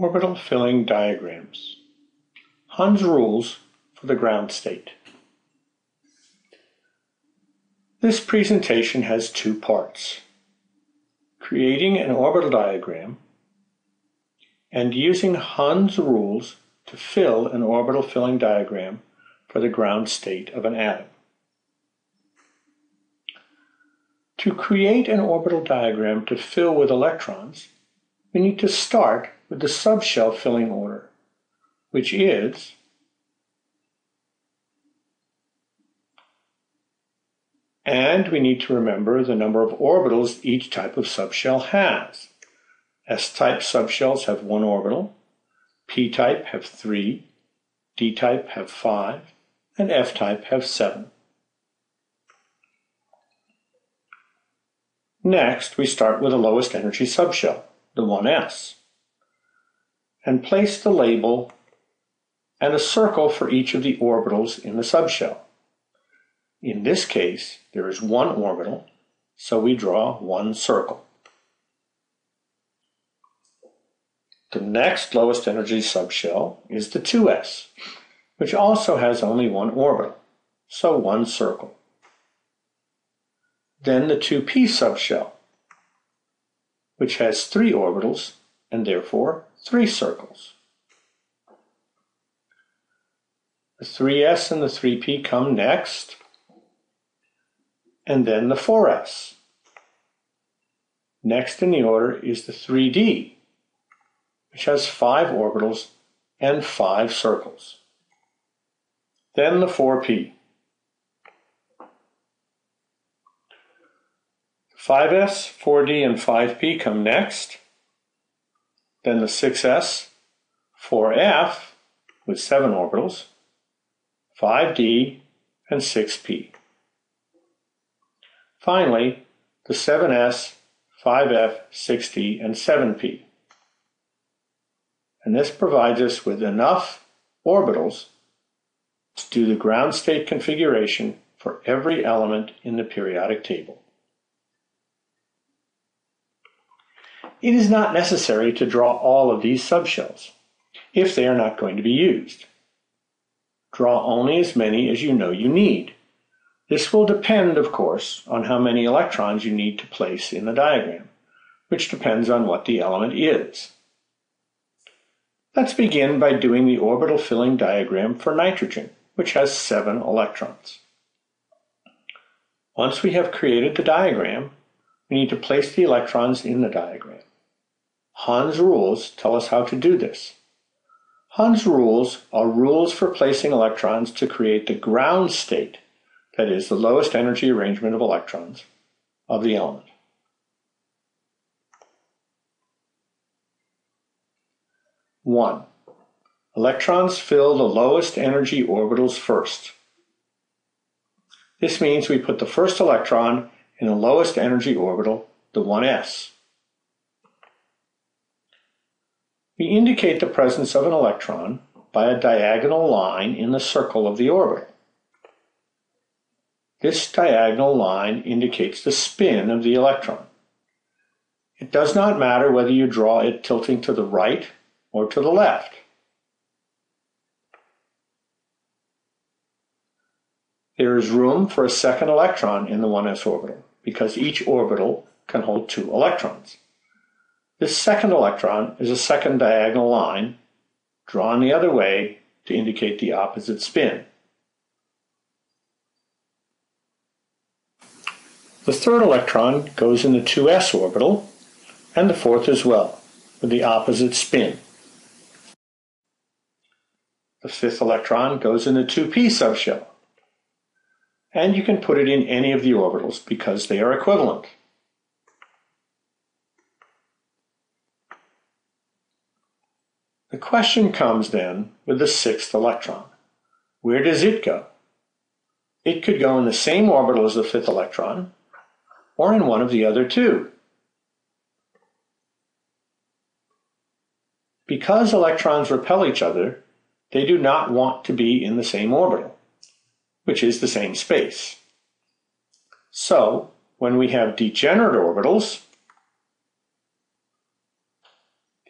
Orbital filling diagrams. Hund's rules for the ground state. This presentation has two parts. Creating an orbital diagram and using Hund's rules to fill an orbital filling diagram for the ground state of an atom. To create an orbital diagram to fill with electrons, we need to start with the subshell filling order, which is And we need to remember the number of orbitals each type of subshell has. S-type subshells have one orbital, P-type have three, D-type have five, and F-type have seven. Next, we start with the lowest energy subshell, the 1s and place the label and a circle for each of the orbitals in the subshell. In this case, there is one orbital, so we draw one circle. The next lowest energy subshell is the 2s, which also has only one orbital, so one circle. Then the 2p subshell, which has three orbitals and therefore three circles. The 3s and the 3p come next, and then the 4s. Next in the order is the 3d, which has five orbitals and five circles. Then the 4p. 5s, 4d, and 5p come next, then the 6s, 4f with 7 orbitals, 5d, and 6p. Finally, the 7s, 5f, 6d, and 7p. And this provides us with enough orbitals to do the ground state configuration for every element in the periodic table. It is not necessary to draw all of these subshells if they are not going to be used. Draw only as many as you know you need. This will depend, of course, on how many electrons you need to place in the diagram, which depends on what the element is. Let's begin by doing the orbital filling diagram for nitrogen, which has seven electrons. Once we have created the diagram, we need to place the electrons in the diagram. Hund's rules tell us how to do this. Hund's rules are rules for placing electrons to create the ground state, that is, the lowest energy arrangement of electrons, of the element. One, electrons fill the lowest energy orbitals first. This means we put the first electron in the lowest energy orbital, the 1s. We indicate the presence of an electron by a diagonal line in the circle of the orbit. This diagonal line indicates the spin of the electron. It does not matter whether you draw it tilting to the right or to the left. There is room for a second electron in the 1s orbital because each orbital can hold two electrons. This second electron is a second diagonal line drawn the other way to indicate the opposite spin. The third electron goes in the 2s orbital, and the fourth as well, with the opposite spin. The fifth electron goes in the 2p subshell, and you can put it in any of the orbitals because they are equivalent. The question comes then with the sixth electron. Where does it go? It could go in the same orbital as the fifth electron, or in one of the other two. Because electrons repel each other, they do not want to be in the same orbital, which is the same space. So, when we have degenerate orbitals,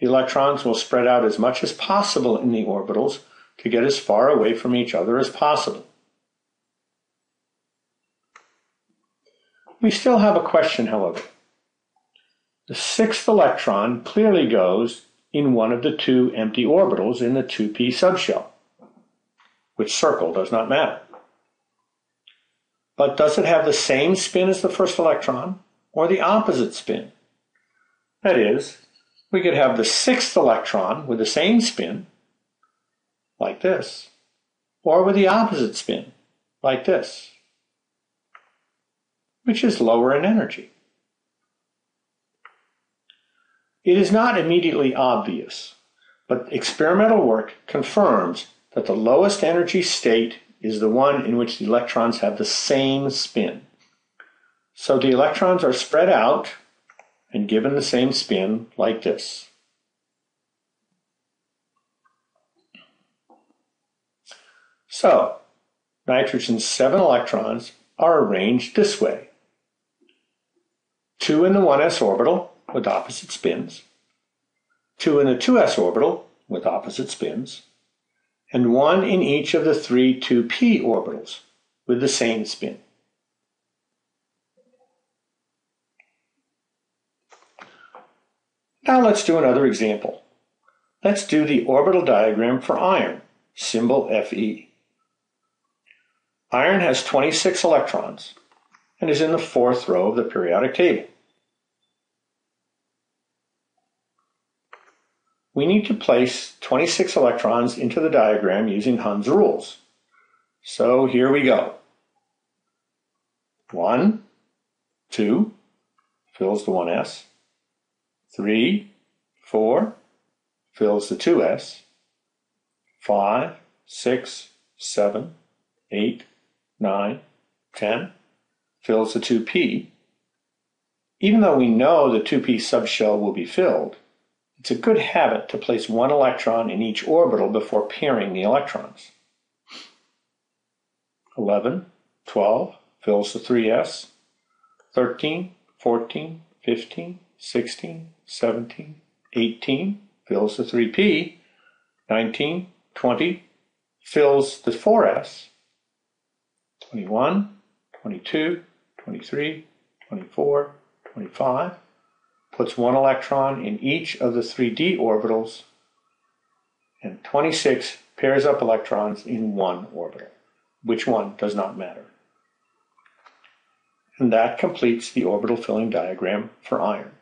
The electrons will spread out as much as possible in the orbitals to get as far away from each other as possible. We still have a question, however. The sixth electron clearly goes in one of the two empty orbitals in the 2p subshell. Which circle does not matter. But does it have the same spin as the first electron or the opposite spin? That is, we could have the sixth electron with the same spin, like this, or with the opposite spin, like this, which is lower in energy. It is not immediately obvious, but experimental work confirms that the lowest energy state is the one in which the electrons have the same spin. So the electrons are spread out and given the same spin like this. So, nitrogen's seven electrons are arranged this way. Two in the 1s orbital with opposite spins, two in the 2s orbital with opposite spins, and one in each of the three 2p orbitals with the same spin. Now let's do another example. Let's do the orbital diagram for iron, symbol Fe. Iron has 26 electrons and is in the fourth row of the periodic table. We need to place 26 electrons into the diagram using Hund's rules. So here we go. One, two, fills the 1s. 3, 4, fills the 2s, 5, 6, 7, 8, 9, 10, fills the 2p. Even though we know the 2p subshell will be filled, it's a good habit to place one electron in each orbital before pairing the electrons. 11, 12, fills the 3s, 13, 14, 15, 16, 17, 18, fills the 3p, 19, 20, fills the 4s, 21, 22, 23, 24, 25, puts one electron in each of the 3d orbitals, and 26 pairs up electrons in one orbital. Which one does not matter. And that completes the orbital filling diagram for iron.